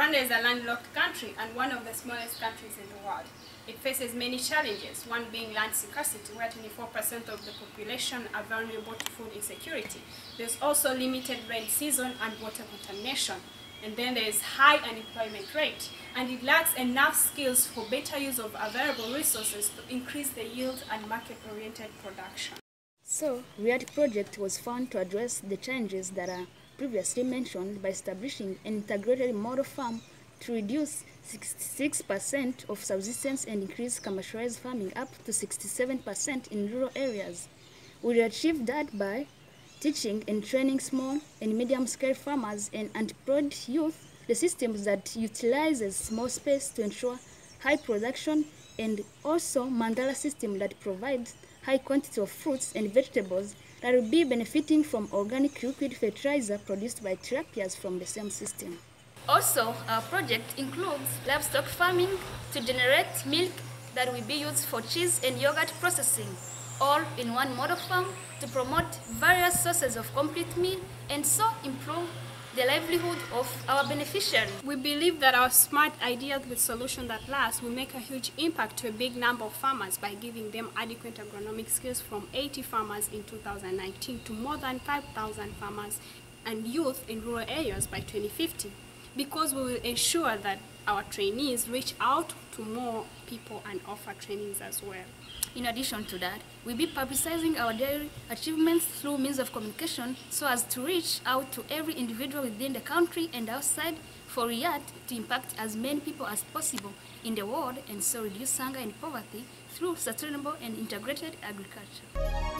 Rwanda is a landlocked country and one of the smallest countries in the world. It faces many challenges, one being land scarcity, where 24% of the population are vulnerable to food insecurity. There's also limited rain season and water contamination. And then there is high unemployment rate, and it lacks enough skills for better use of available resources to increase the yield and market-oriented production. So, RYIAT project was found to address the challenges that are previously mentioned by establishing an integrated model farm to reduce 66% of subsistence and increase commercialized farming up to 67% in rural areas. We achieved that by teaching and training small and medium-scale farmers and unemployed youth the systems that utilizes small space to ensure high production and also mandala system that provides high quantity of fruits and vegetables that will be benefiting from organic liquid fertilizer produced by tilapias from the same system. Also, our project includes livestock farming to generate milk that will be used for cheese and yogurt processing, all in one model farm to promote various sources of complete meal and so improve the livelihood of our beneficiaries. We believe that our smart ideas with solutions that last will make a huge impact to a big number of farmers by giving them adequate agronomic skills from 80 farmers in 2019 to more than 5,000 farmers and youth in rural areas by 2050 because we will ensure that our trainees reach out to more people and offer trainings as well. In addition to that, we'll be publicizing our daily achievements through means of communication so as to reach out to every individual within the country and outside for RYIAT to impact as many people as possible in the world and so reduce hunger and poverty through sustainable and integrated agriculture.